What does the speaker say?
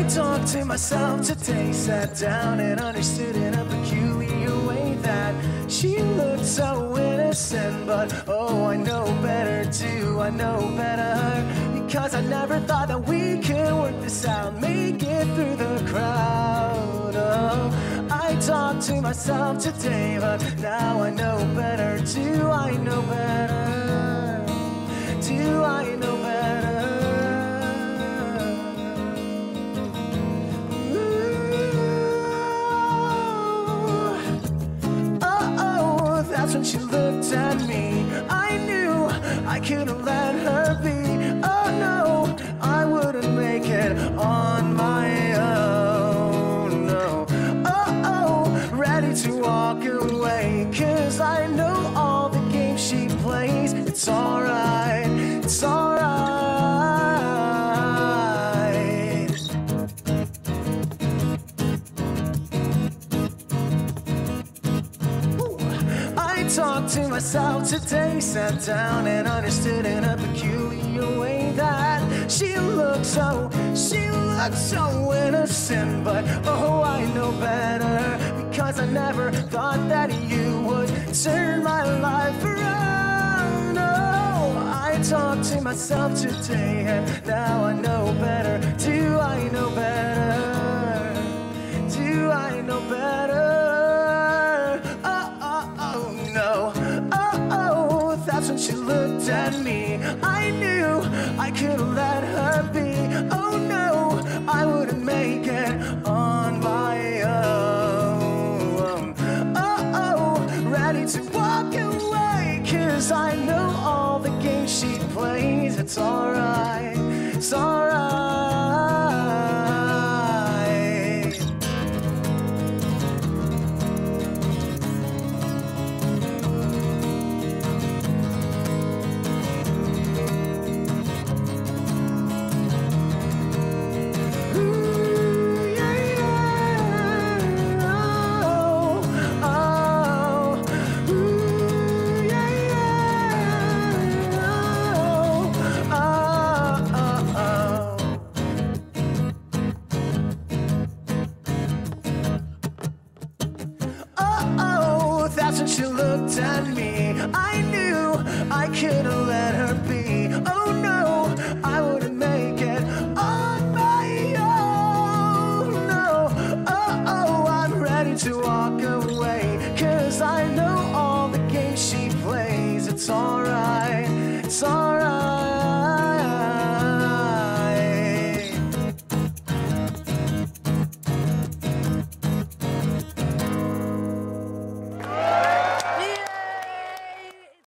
I talked to myself today, sat down and understood in a peculiar way that she looked so innocent. But oh, I know better too, I know better. Because I never thought that we could work this out, make it through the crowd. Oh, I talked to myself today, but now I know better too, I know looked at me. I knew I couldn't let her be. Oh no, I wouldn't make it on my own. No. Oh, oh, ready to walk away. Cause I know all the games she plays. It's alright, talked to myself today, sat down and understood in a peculiar way that she looked so, she looked so innocent. But oh, I know better because I never thought that you would turn my life around. Oh, I talked to myself today, and now I know better. Do I know better? She looked at me. I knew I couldn't let her be. Oh, no, I wouldn't make it on my own. Oh, oh, ready to walk away. Cause I know all the games she plays. It's alright, it's alright. When she looked at me. I knew I couldn't